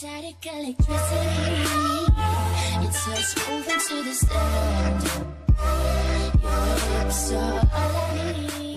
Static electricity. It's us moving to the sound. Your lips are all I need.